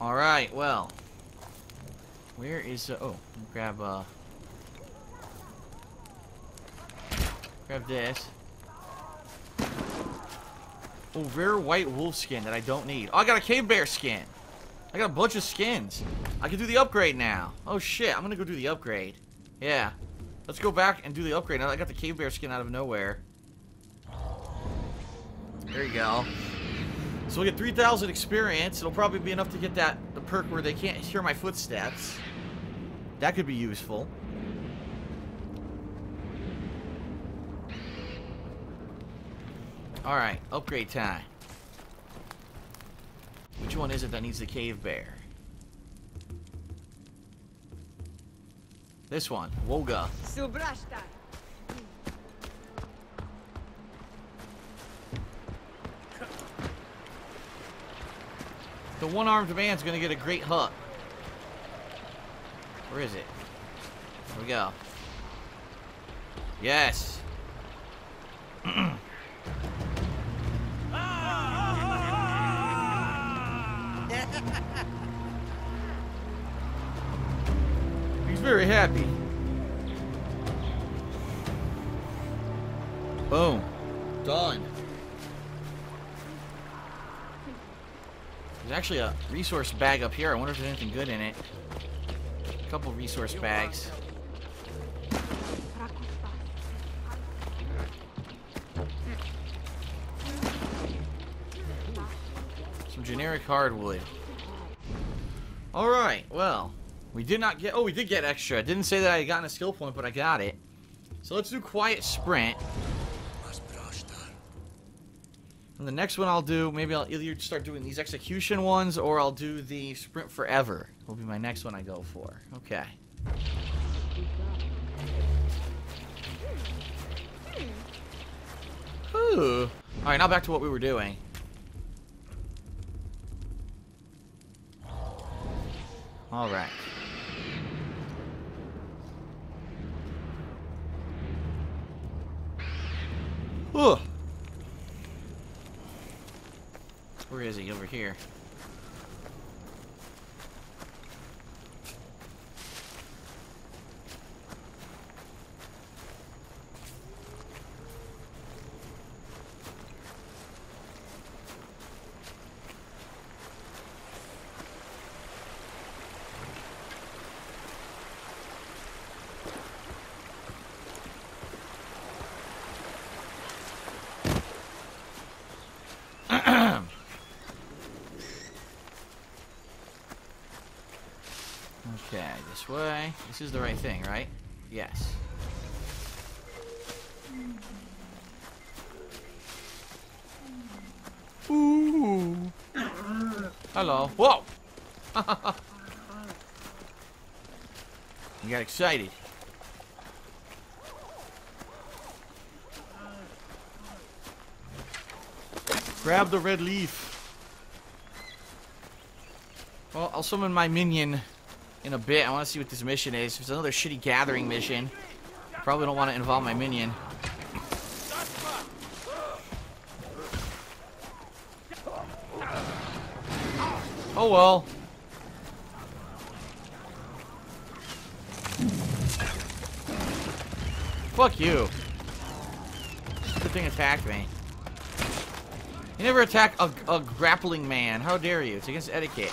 All right. Well, where is uh, oh grab uh grab this. Oh, rare white wolf skin that I don't need. Oh, I got a cave bear skin. I got a bunch of skins. I can do the upgrade now. Oh shit, I'm gonna go do the upgrade. Yeah. Let's go back and do the upgrade. Now I got the cave bear skin out of nowhere. There you go. So we'll get 3,000 experience. It'll probably be enough to get that the perk where they can't hear my footsteps. That could be useful. Alright, upgrade time. Which one is it that needs the cave bear? This one, Wogah. Subrashta. The one-armed man's gonna get a great hut. Where is it? Here we go. Yes. He's very happy. Boom. Done. There's actually a resource bag up here. I wonder if there's anything good in it. A couple resource bags. Some generic hardwood. Alright, well. We did not get... Oh, we did get extra. I didn't say that I had gotten a skill point, but I got it. So let's do Quiet Sprint. And the next one I'll do, maybe I'll either start doing these execution ones or I'll do the sprint forever. Will be my next one I go for. Okay. Ooh. All right, now back to what we were doing. All right. Ugh. Where is he? Over here. Okay, this way. This is the right thing, right? Yes. Ooh. Hello. Whoa! you got excited. Grab the red leaf. Well, I'll summon my minion in a bit. I want to see what this mission is. It's another shitty gathering mission, probably don't want to involve my minion. Oh well. Fuck you. Good thing attacked me. You never attack a, a grappling man. How dare you? It's against etiquette.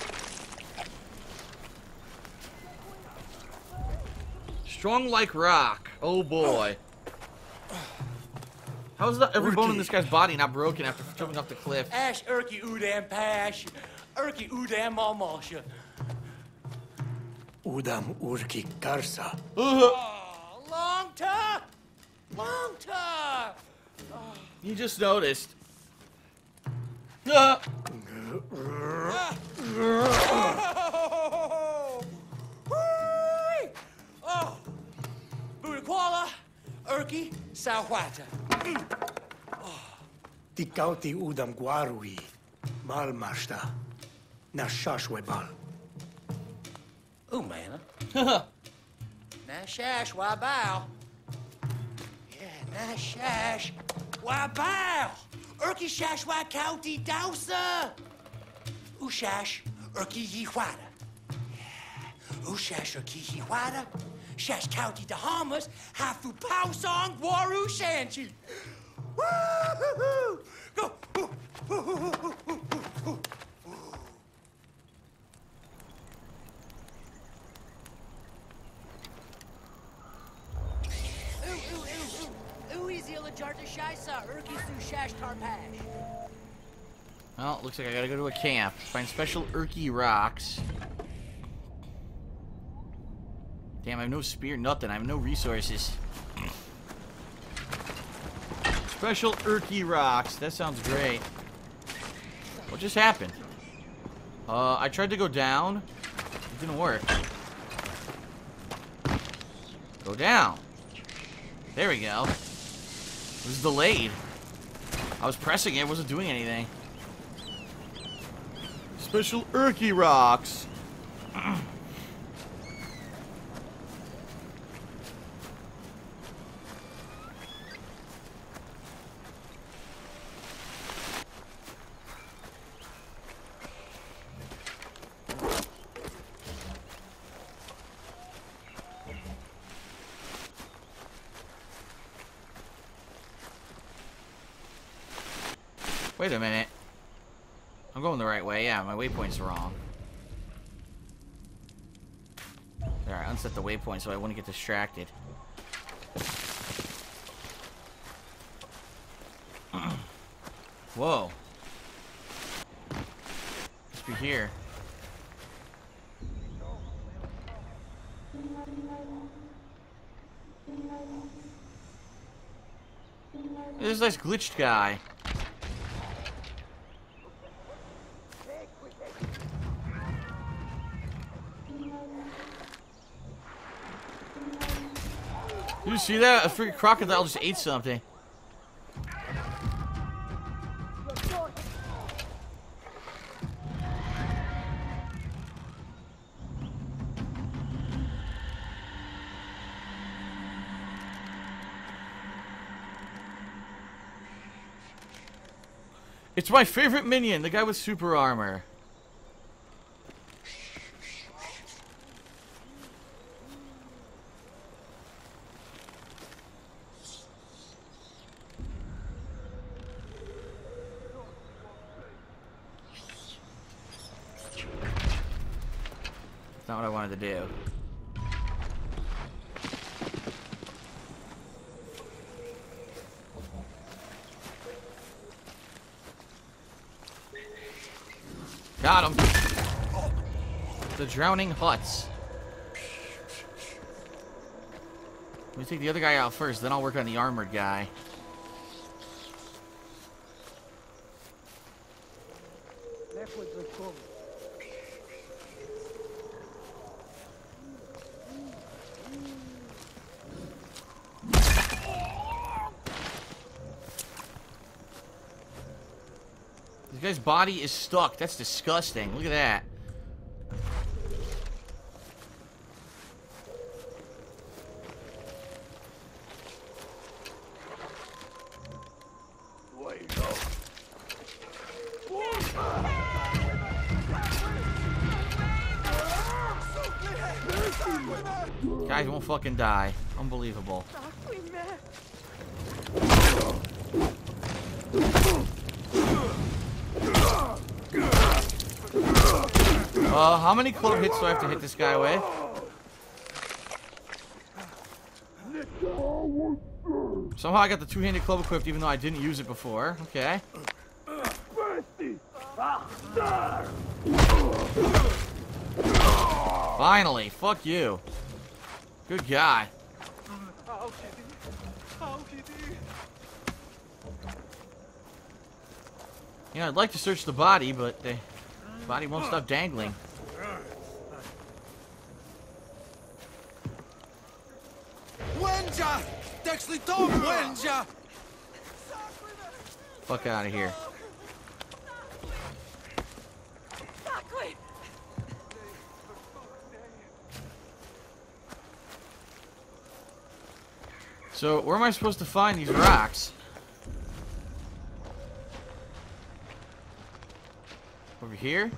Strong like rock. Oh boy. How is that every bone in this guy's body not broken after jumping off the cliff? Ash Urki Udam Pash. Urki Udam Malmasha. Udam urki karsa. Oh, long time. Long time. Ah. You just noticed. Ah! Uh-huh. ah. Urki, Sawhata. Tikauti udam guarui. Mal mashta. Nashashwebal. Ooh, man. Nashash, why bow? Yeah, Nashash, why bow? Urki shash why county dousa. Ushash, Urki Yihuada. Ushash Urki Yihuada. Shash County Bahamas. Hafu Pau Song Waru Shanchi. Woo-hoo-hoo. Go. Ooh, ooh. Well, looks like I gotta go to a camp. Find special Urki rocks. Damn, I have no spear, nothing. I have no resources. Special Urki rocks. That sounds great. What just happened? Uh, I tried to go down. It didn't work. Go down. There we go. It was delayed. I was pressing it, wasn't doing anything. Special Urki rocks. Wait a minute. I'm going the right way. Yeah, my waypoint's wrong. There, I unset the waypoint so I wouldn't get distracted. Whoa. Must be here. There's this glitched guy. See that? A freaking crocodile just ate something. It's my favorite minion, the guy with super armor. Not what I wanted to do. Got him. The drowning huts. Let me take the other guy out first, then I'll work on the armored guy. This guy's body is stuck. That's disgusting. Look at that. Guys won't fucking die. Unbelievable. Uh, how many club hits do I have to hit this guy with? Somehow I got the two-handed club equipped even though I didn't use it before. Okay. Finally, fuck you. Good guy. Yeah, I'd like to search the body, but the body won't stop dangling. Dexley! Fuck out of here. So, where am I supposed to find these rocks? Over here?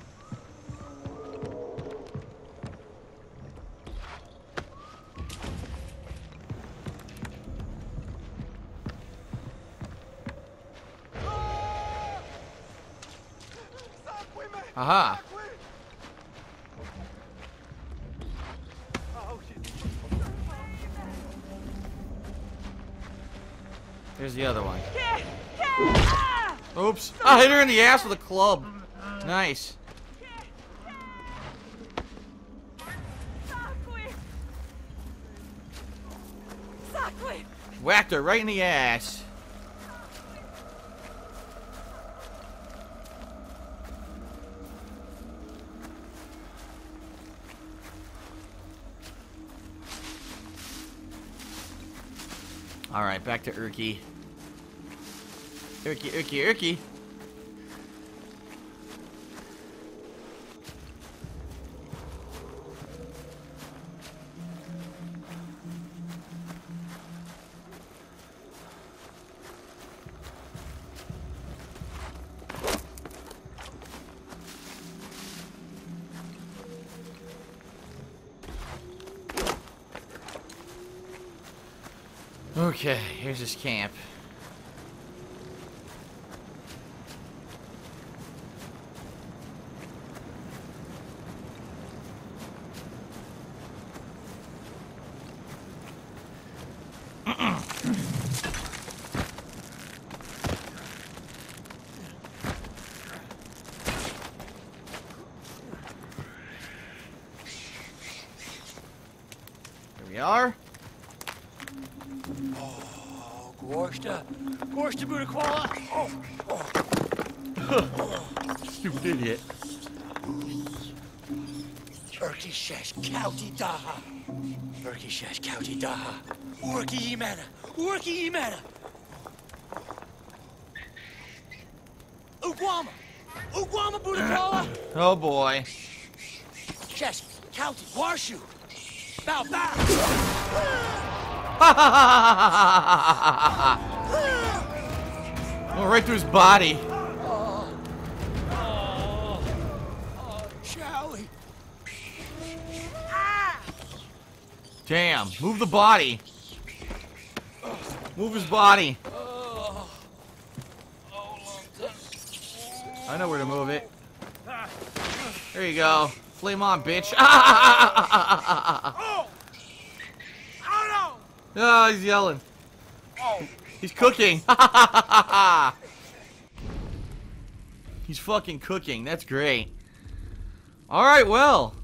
Other one. Oops. I hit her in the ass with a club. Nice. Whacked her right in the ass. Alright, back to Urki. Urki, Urki, Urki. Okay, here's his camp. We are. Oh, Gorsta. Gorsta Budakwala. Oh, Stupid idiot. Urki Shesh Kauti Daha. Urki Shesh Kauti Daha. Urki Imana. Urki Imana. Uguama. Uguama Budakwala. Oh boy. Shesh Kauti Warshu. Bow bow. oh, right through his body. Charlie. Damn. Move the body. Move his body. I know where to move it. There you go. Flame on, bitch. oh, he's yelling. He's cooking. he's fucking cooking. That's great. All right, well.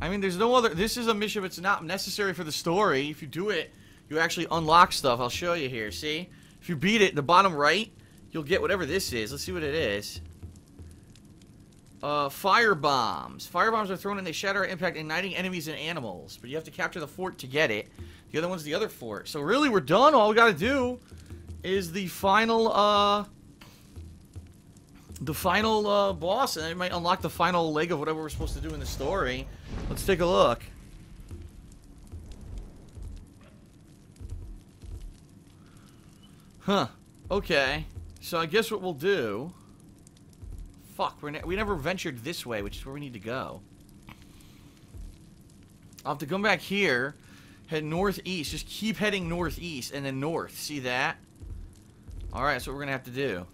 I mean, there's no other... This is a mission that's not necessary for the story. If you do it, you actually unlock stuff. I'll show you here. See? If you beat it, the bottom right, you'll get whatever this is. Let's see what it is. Uh, fire bombs. Fire bombs are thrown and they shatter at impact, igniting enemies and animals. But you have to capture the fort to get it. The other one's the other fort. So really, we're done. All we gotta do is the final, uh... The final, uh, boss, and it might unlock the final leg of whatever we're supposed to do in the story. Let's take a look. Huh. Okay. So I guess what we'll do... Fuck, we're ne we never ventured this way, which is where we need to go. I'll have to come back here, head northeast, just keep heading northeast, and then north. See that? Alright, that's what we're gonna have to do.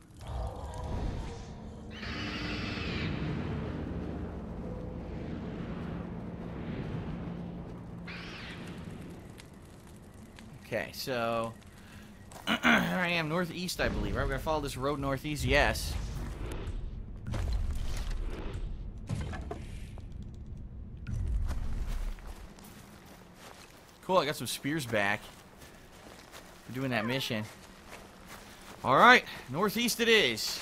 Okay, so... Here I am, northeast, I believe, right? We're gonna follow this road northeast, yes. Cool, I got some spears back. We're doing that mission. Alright, northeast it is.